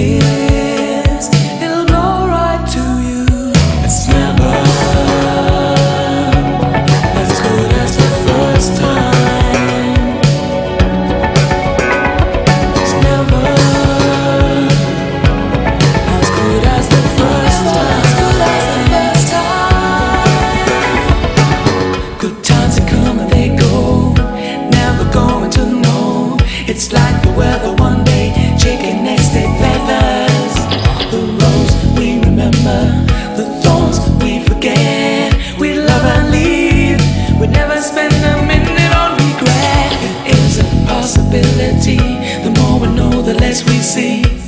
here. as we see.